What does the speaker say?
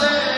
say